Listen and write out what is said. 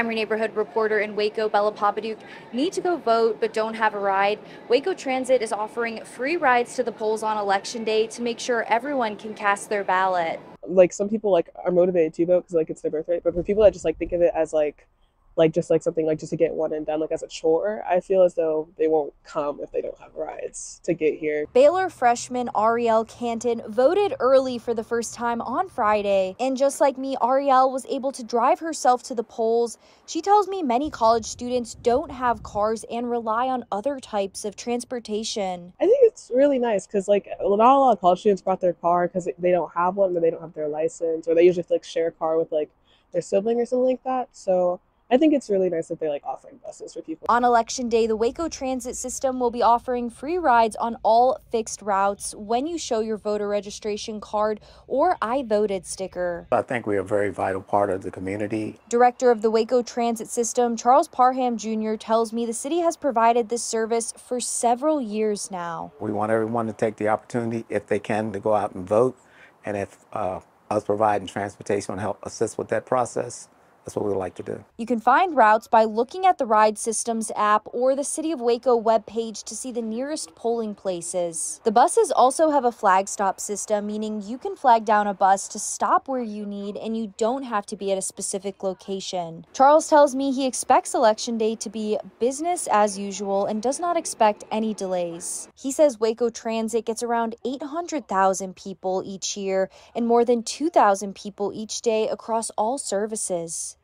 I'm your neighborhood reporter in Waco, Bella Popaduke. Need to go vote but don't have a ride? Waco Transit is offering free rides to the polls on election day to make sure everyone can cast their ballot. Like some people like are motivated to vote because like it's their birthright, but for people that just like think of it as like like just like something like just to get one and done like as a chore i feel as though they won't come if they don't have rides to get here. Baylor freshman ariel canton voted early for the first time on friday and just like me ariel was able to drive herself to the polls. She tells me many college students don't have cars and rely on other types of transportation. I think it's really nice because like not a lot of college students brought their car because they don't have one but they don't have their license or they usually like share a car with like their sibling or something like that. So I think it's really nice that they're like offering buses for people. On election day, the Waco Transit System will be offering free rides on all fixed routes when you show your voter registration card or I voted sticker. I think we're a very vital part of the community. Director of the Waco Transit System, Charles Parham Jr., tells me the city has provided this service for several years now. We want everyone to take the opportunity, if they can, to go out and vote. And if uh, us providing transportation will help assist with that process, that's what we like to do. You can find routes by looking at the Ride Systems app or the City of Waco webpage to see the nearest polling places. The buses also have a flag stop system, meaning you can flag down a bus to stop where you need and you don't have to be at a specific location. Charles tells me he expects Election Day to be business as usual and does not expect any delays. He says Waco Transit gets around 800,000 people each year and more than 2,000 people each day across all services.